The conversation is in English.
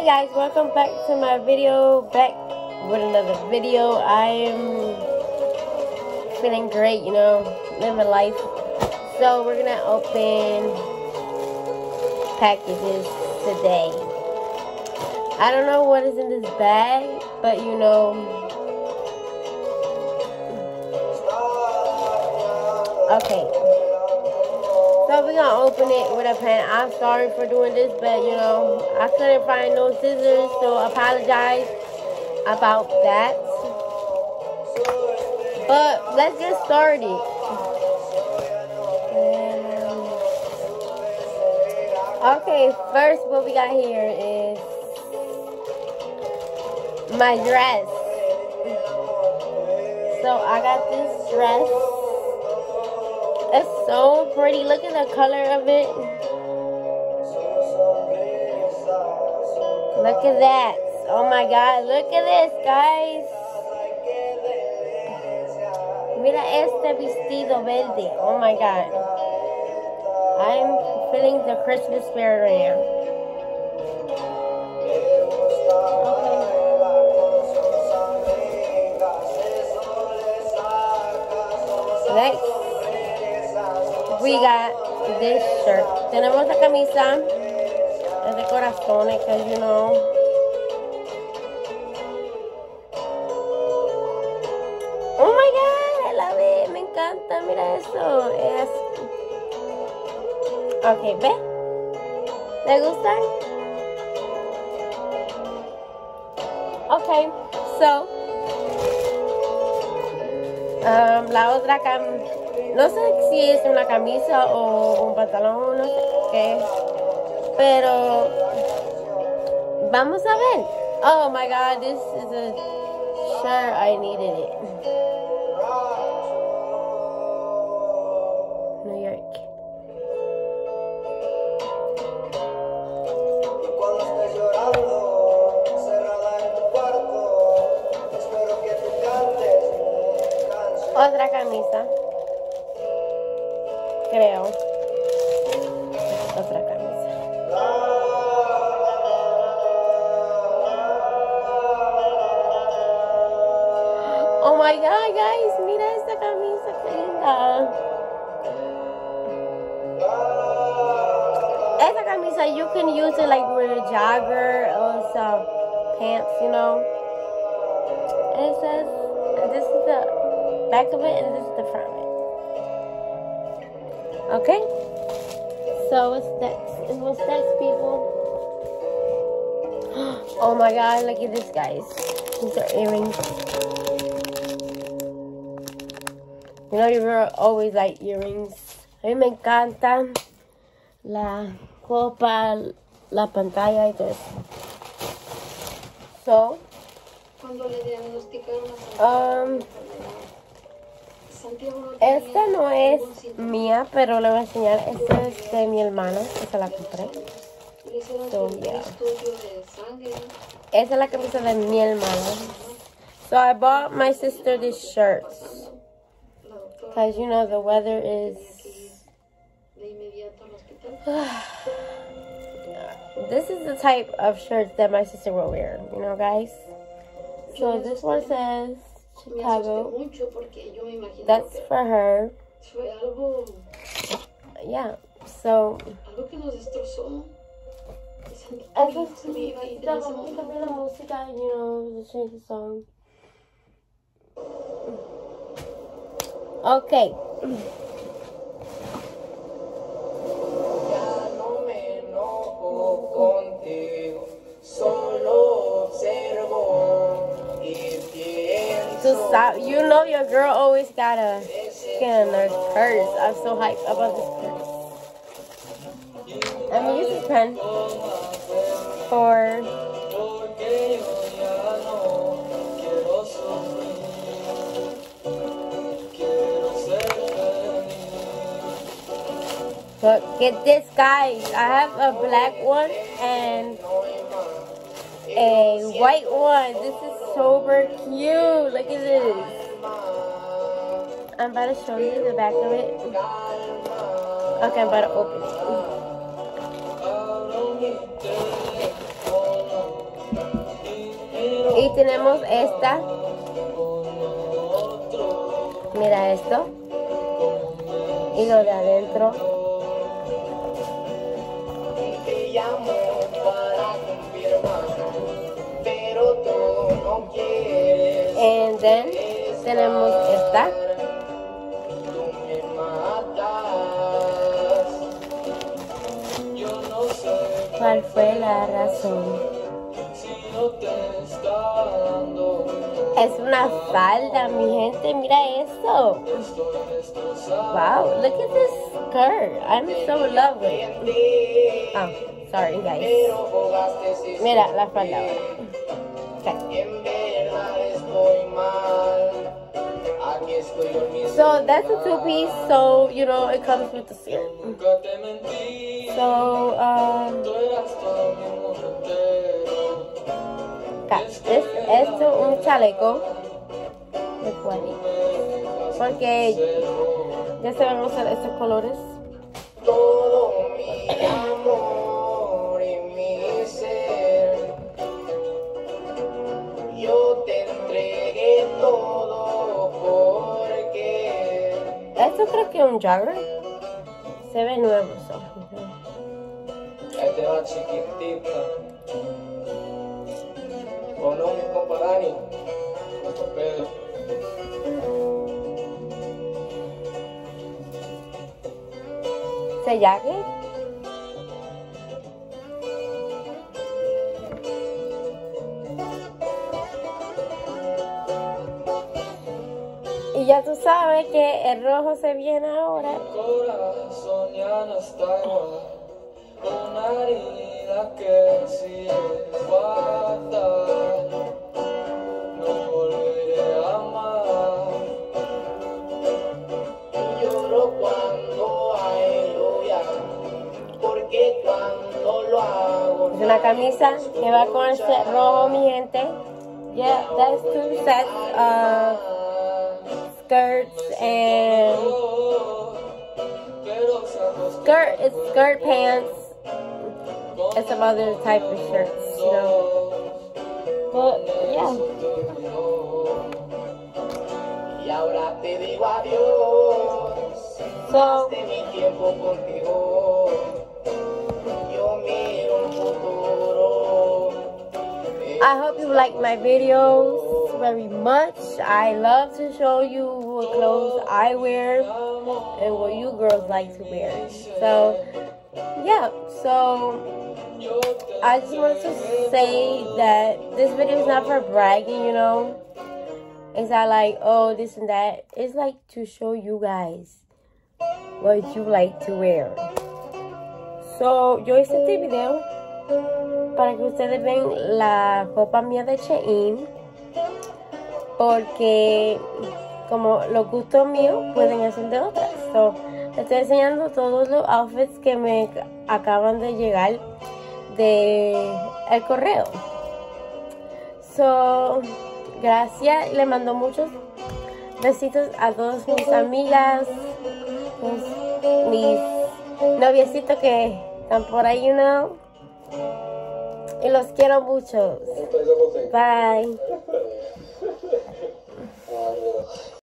Hey guys, welcome back to my video. Back with another video. I am feeling great, you know, living life. So we're gonna open packages today. I don't know what is in this bag, but you know. Okay. So we're gonna open it with a pen. I'm sorry for doing this, but you know, I couldn't find no scissors, so apologize about that. But let's get started. Um, okay, first what we got here is my dress. So I got this dress. It's so pretty. Look at the color of it. Look at that. Oh my god, look at this, guys. Mira este vestido verde. Oh my god. I'm feeling the Christmas spirit right now. We got this shirt. Tenemos la camisa. Es de corazones, because you know. Oh my god, I love it. Me encanta, mira eso. Es Ok, ¿ve? ¿Le gustan? Ok, so. Um, la otra cam no sé si es una camisa o un pantalón, no sé qué. Pero vamos a ver. Oh my god, this is a shirt. I needed it. Otra camisa. Creo. Otra camisa. Oh my god, guys. Mira esta camisa, qué linda. Esta camisa, you can use it like with a jogger or some pants, you know. And it says, this is the back of it and this is the front of it. Okay? So what's next? What's next, people? Oh my god, look at this, guys. These are earrings. You know, you were always like earrings. A mí me encantan la copa, la pantalla y todo eso. So, um, esta no es mía, pero le voy a enseñar. Esta es de mi hermana, esa la compré. So, yeah. Esa es la camisa de mi hermana. So I bought my sister these shirts. Because, you know, the weather is... this is the type of shirts that my sister will wear, you know, guys? So this one says... Chicago. That's for her. Yeah, so. I just música, you know, to change the song. Okay. Know your girl always get a nurse purse. I'm so hyped about this purse. Let me use this pen for But get this guys, I have a black one and a white one. This is super cute. Look at this. I'm about to show you the back of it. Okay, I'm about to open it. Y tenemos esta. Mira esto. Y lo de adentro. Tenemos esta. ¿Cuál fue la razón? Es una falda, mi gente. Mira esto. Wow, look at this skirt. I'm so in. Oh, sorry, guys. Mira la falda ahora. Okay. So that's a two piece, so you know it comes with the skirt. So, um, es esto un chaleco de cuadritos. Porque ya se van a usar estos colores. Esto creo que es un jogger. Se ve nuevo. So. Esta es chiquitita. ¿O no, mi compa Dani? Pedro. ¿Sellaje? Tú sabes que el rojo se viene ahora. Una herida que si es fatal. No volveré a amar. Lloro cuando hay lluvia. Porque cuando lo hago. Es una camisa que va con este rojo, mi gente. Yeah, that's two sets of skirts and skirt it's skirt pants and some other type of shirts, you know. But yeah. So I hope you like my videos very much. I love to show you what clothes I wear and what you girls like to wear. So, yeah. So, I just wanted to say that this video is not for bragging, you know. It's not like, oh, this and that. It's like to show you guys what you like to wear. So, yo hice este video para que ustedes ven la ropa mía de Shein porque como los gustos míos pueden hacer de otras. So, estoy enseñando todos los outfits que me acaban de llegar de el correo. So gracias. Le mando muchos besitos a todas mis amigas mis noviecitos que están por ahí you know. Y los quiero mucho. Bye.